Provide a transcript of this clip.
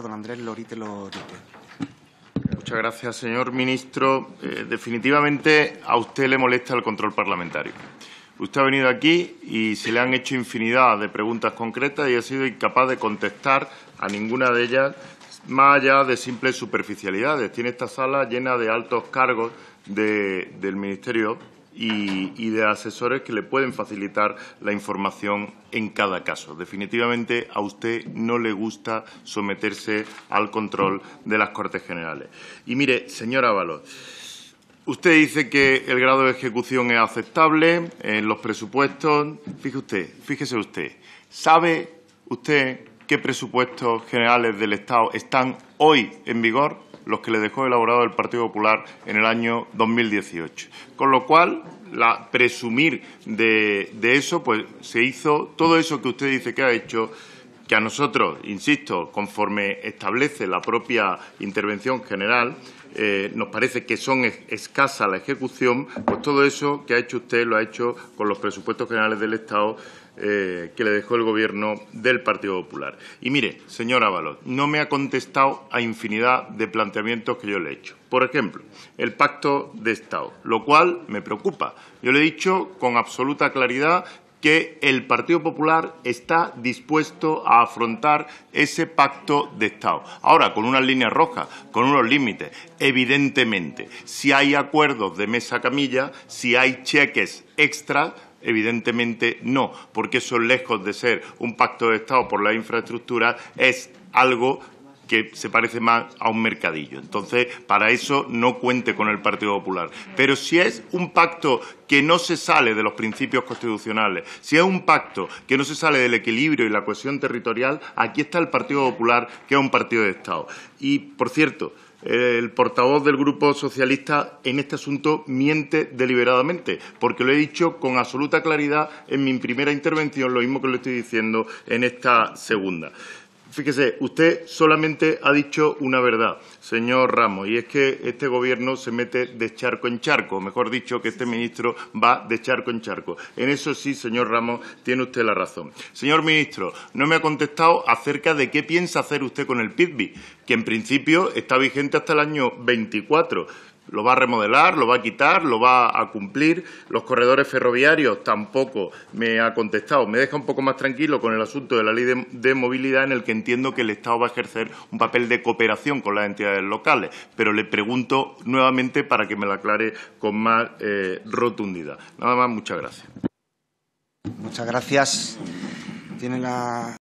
Don Andrés Lorite Lorite. Muchas gracias, señor ministro. Eh, definitivamente a usted le molesta el control parlamentario. Usted ha venido aquí y se le han hecho infinidad de preguntas concretas y ha sido incapaz de contestar a ninguna de ellas, más allá de simples superficialidades. Tiene esta sala llena de altos cargos del Ministerio y, de asesores que le pueden facilitar la información en cada caso. Definitivamente a usted no le gusta someterse al control de las Cortes Generales. Y mire, señor Ábalos, usted dice que el grado de ejecución es aceptable en los presupuestos. Fíjese usted, fíjese usted, ¿sabe usted qué presupuestos generales del Estado están hoy en vigor? Los que le dejó elaborado el Partido Popular en el año 2018. Con lo cual, la, presumir de, eso, pues se hizo todo eso que usted dice que ha hecho que a nosotros, insisto, conforme establece la propia intervención general, eh, nos parece que son escasa la ejecución, pues todo eso que ha hecho usted lo ha hecho con los presupuestos generales del Estado eh, que le dejó el Gobierno del Partido Popular. Y mire, señor Ábalos, no me ha contestado a infinidad de planteamientos que yo le he hecho. Por ejemplo, el pacto de Estado, lo cual me preocupa. Yo le he dicho con absoluta claridad que el Partido Popular está dispuesto a afrontar ese pacto de Estado. Ahora, con unas líneas rojas, con unos límites. Evidentemente, si hay acuerdos de mesa camilla, si hay cheques extras, Evidentemente no, porque eso lejos de ser un pacto de Estado por la infraestructura es algo que se parece más a un mercadillo. Entonces, para eso no cuente con el Partido Popular. Pero si es un pacto que no se sale de los principios constitucionales, si es un pacto que no se sale del equilibrio y la cohesión territorial, aquí está el Partido Popular, que es un partido de Estado. Y, por cierto, el portavoz del Grupo Socialista en este asunto miente deliberadamente, porque lo he dicho con absoluta claridad en mi primera intervención, lo mismo que lo estoy diciendo en esta segunda. Fíjese, usted solamente ha dicho una verdad, señor Ramos, y es que este Gobierno se mete de charco en charco, mejor dicho, que este ministro va de charco en charco. En eso sí, señor Ramos, tiene usted la razón. Señor ministro, no me ha contestado acerca de qué piensa hacer usted con el PIBI, que en principio está vigente hasta el año 24 lo va a remodelar, lo va a quitar, lo va a cumplir. Los corredores ferroviarios tampoco me ha contestado. Me deja un poco más tranquilo con el asunto de la ley de, movilidad en el que entiendo que el Estado va a ejercer un papel de cooperación con las entidades locales. Pero le pregunto nuevamente para que me lo aclare con más eh, rotundidad. Nada más, muchas gracias. Muchas gracias. Tiene la